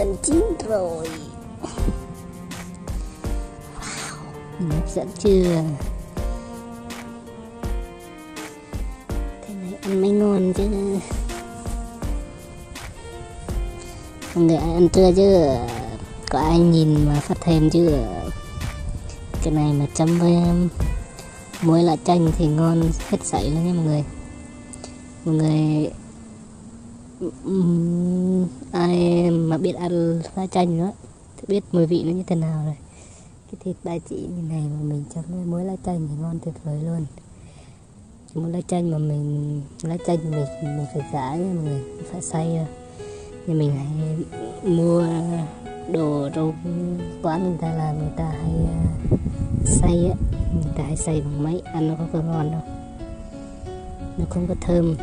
gần chín rồi. Wow, hấp dẫn chưa? Thế này, ăn mới ngon chứ. Mọi người ai ăn trưa chứ? Có ai nhìn mà phát thêm chứ? Cái này mà chấm với um, muối lá chanh thì ngon, hết sảy luôn nha mọi người. Mọi người ai mà biết ăn lá chanh nữa, thì biết mùi vị nó như thế nào rồi. Cái thịt ba chỉ như này mà mình chấm với muối lá chanh thì ngon tuyệt vời luôn. Muối lá chanh mà mình, lá chanh mình mình phải giã nha mọi người phải xay nhưng mình hay mua đồ trong quán người ta làm, người ta hay à, xay á. Người ta hay xay bằng máy, ăn nó không có ngon đâu. Nó không có thơm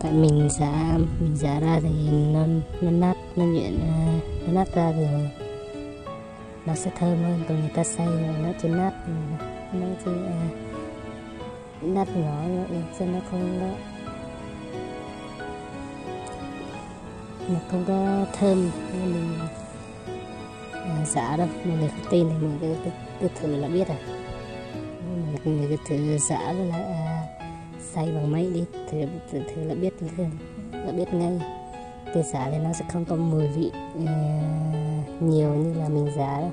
tại mình giả mình giả ra thì nó nó nát nó nhuyễn à, nó nát ra thì nó sẽ thơm hơn. Còn người ta xay nó chỉ nát ừ, nó chỉ à, nát nhỏ ừ, cho nó không có nó không có thơm. Nên mình à, giả đâu mọi người không tin thì mình cứ, cứ, cứ thử là biết à mọi người cứ thử giả với lại à, xay bằng máy đi thử, thử, thử là biết thử, là biết ngay. Từ xả thì nó sẽ không có mùi vị uh, nhiều như là mình giá đâu.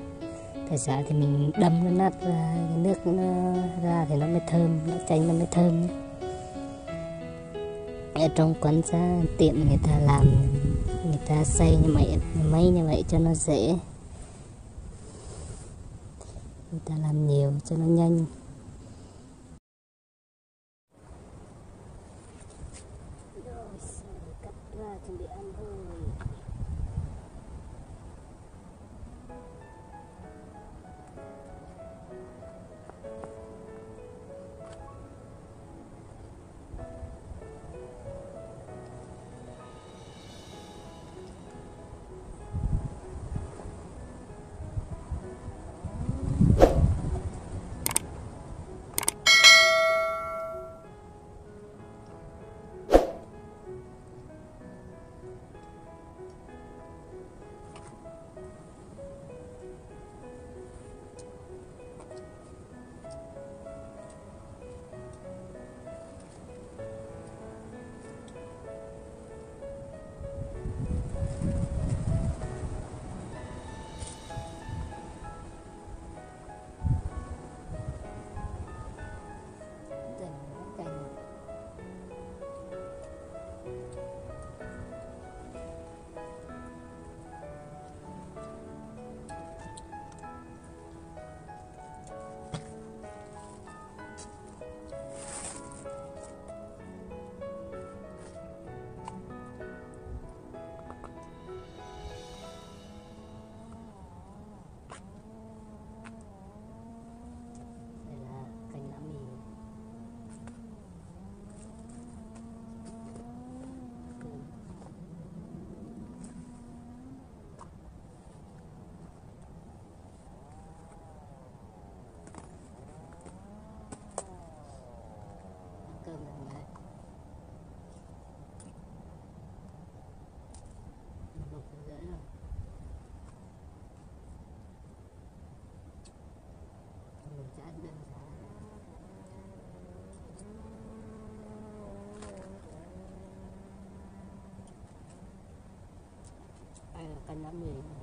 Tại xả thì mình đâm nó nát ra cái nước nó ra thì nó mới thơm nó chanh nó mới thơm ở trong quán ra tiệm người ta làm người ta xay như vậy máy như vậy cho nó dễ. Người ta làm nhiều cho nó nhanh. Đây là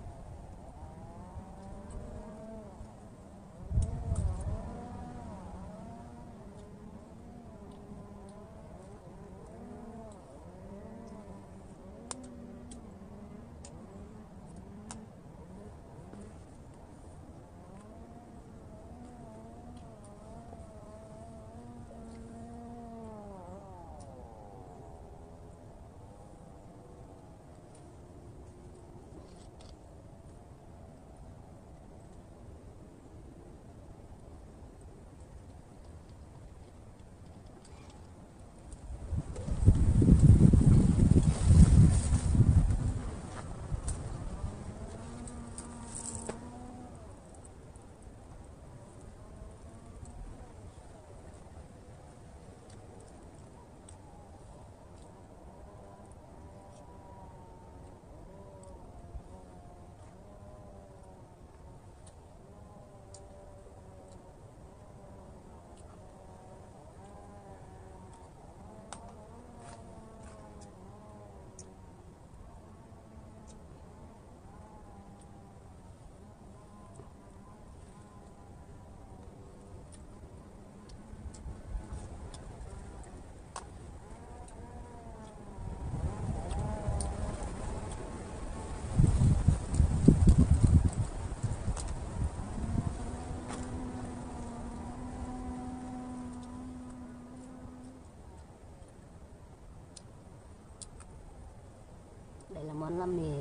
canh là lắm mì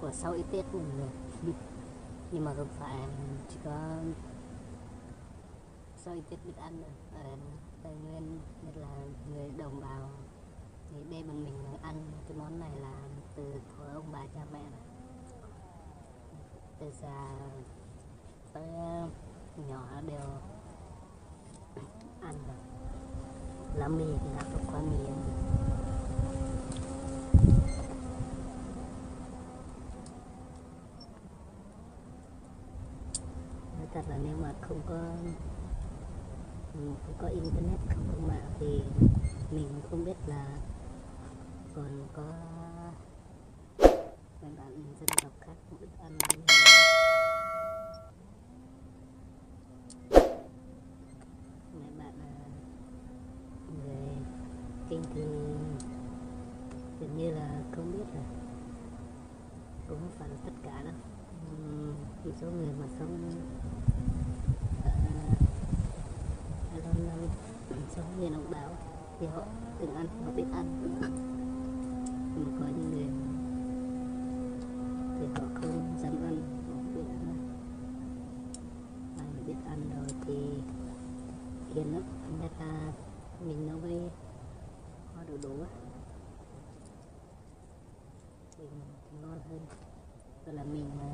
của sau ít tết cũng được, nhưng mà không phải chỉ có sau ít tết biết ăn ở tây nguyên nhất là người đồng bào thì đây bên mình ăn cái món này là từ của ông bà cha mẹ này. từ già tới nhỏ đều ăn rồi mì thì là có mì và là nếu mà không có ừ, không có internet, không có mạng thì mình không biết là còn có mấy bạn dân tộc khác cũng biết ăn như mấy bạn à, người kinh thì gần như là không biết rồi cũng phần phải là tất cả đâu một số người mà sống ờ, ở ở sống miền ông đảo thì họ từng ăn, họ biết ăn. Nhưng mà có những người thì họ không dám ăn, họ không biết ăn. Ai mà biết ăn rồi thì hiền lắm nhất là mình nấu với hoa đậu đủ á thì ngon hơn rồi là mình à,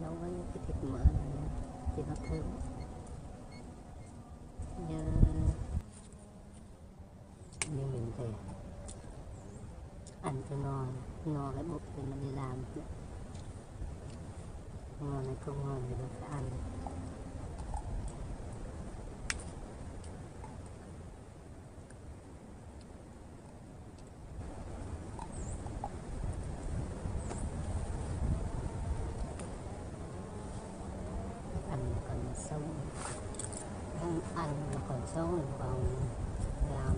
nấu với cái thịt mỡ này thì nó thơm. Như như mình thì ăn cho ngon ngon cái bụng thì mình đi làm. Ngon hay không ngon thì mình phải ăn mà còn sống không ăn mà còn sống thì còn làm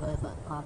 với vợ con.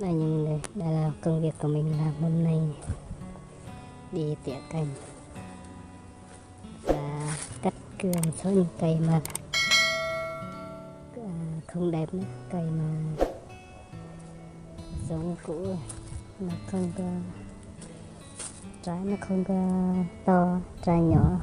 Đây nhưng đây, đây là công việc của mình làm hôm nay đi tỉa cành và cắt cưa một số những cây mà à, không đẹp nữa cây mà giống cũ mà không có trái nó không có to trái nhỏ.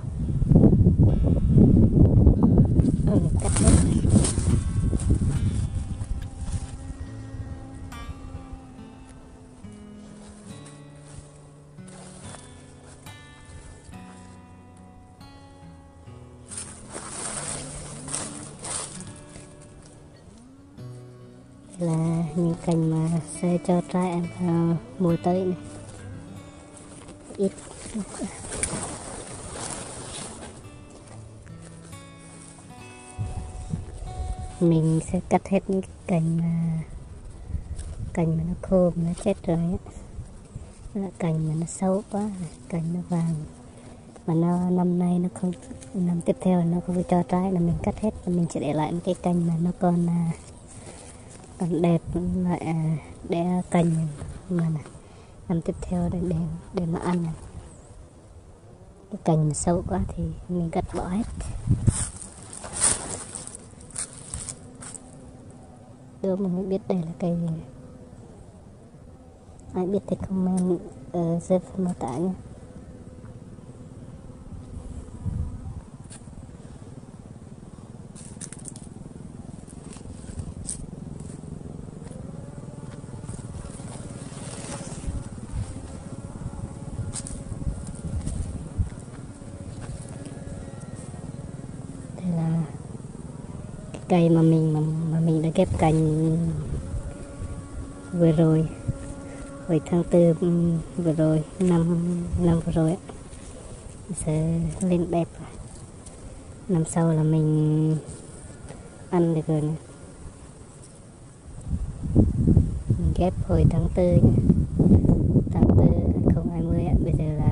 Là những cành mà sẽ cho trái em vào mùa tới này. Ít. Mình sẽ cắt hết những cái cành mà cành mà nó khô mà nó chết rồi á là cành mà nó xấu quá, cành nó vàng. Mà nó, năm nay nó không, năm tiếp theo nó không cho trái là mình cắt hết và mình sẽ để lại một cái cành mà nó còn à, còn đẹp lại à, để cành. Mà này, năm tiếp theo để để để mà ăn này. Cái cành sâu quá thì mình cắt bỏ hết. Đưa mình mới biết đây là cây gì? Ai biết thì comment ờ, ở dưới phần mô tả nhé. Cây mà mình mà, mà mình đã ghép cành vừa rồi hồi tháng tư ừ, vừa rồi năm năm vừa rồi sẽ lên đẹp năm sau là mình ăn được rồi này. mình ghép hồi tháng tư tháng tư 2020 bây giờ là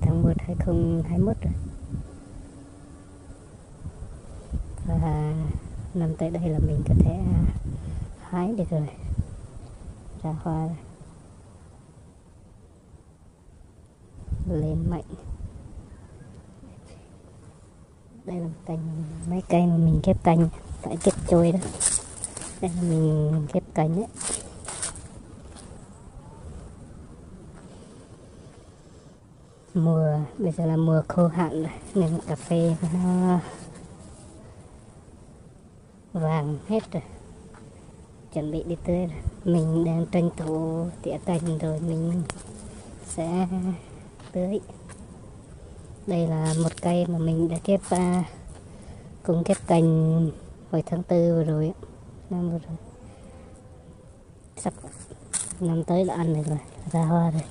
tháng 1 2021 rồi. Và năm tới đây là mình có thể à, hái được rồi. Ra hoa rồi. lên mạnh đây là cành mấy cây mà mình ghép cành phải ghép trôi đó. Đây là mình ghép cành đấy. Mùa bây giờ là mùa khô hạn này, nên cà phê nó vàng hết rồi. Chuẩn bị đi tưới rồi. Mình đang tranh thủ tỉa cành rồi mình sẽ tưới đây là một cây mà mình đã kép uh, cùng kép cành hồi tháng tư vừa rồi năm vừa rồi. Sắp năm tới là ăn được rồi ra hoa rồi.